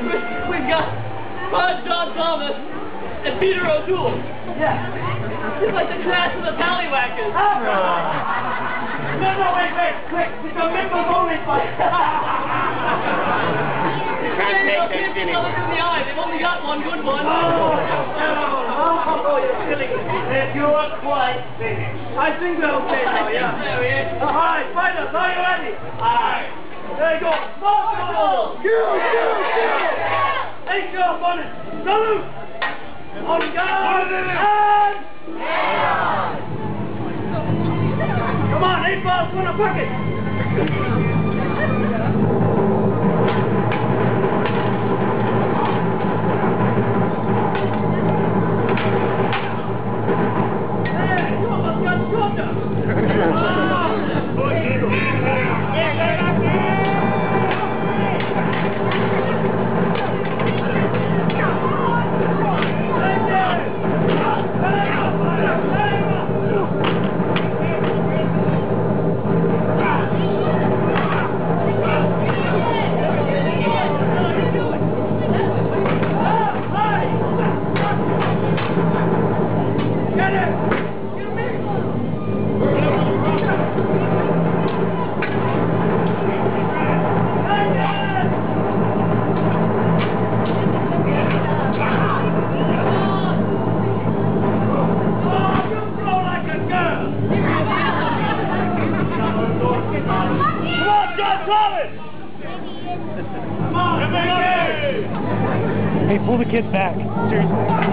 We've got Bud John Thomas and Peter O'Toole. Yeah. It's like the class of the Tallywhackers. Ah, no, no, wait, wait, quick. It's a members only fight. Can't They'll take that other in the eye. They've only got one good one. Oh, oh, you're killing me. If you are quite finished. I think we're okay now, yeah. There he is. All right, fighters, are you ready? Aye. There you go. Marshall! Kill, kill! Take your and... Come on, eight balls, one a bucket. Hey, pull the kids back. Seriously.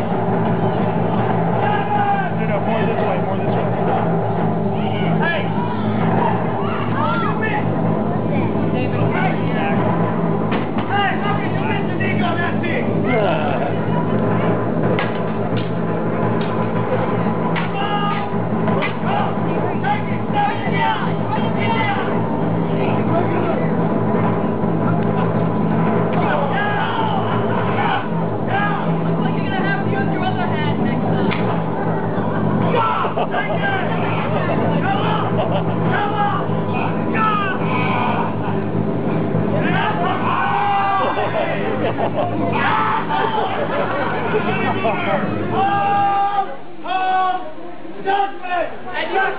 Hold! Hold! Judgment!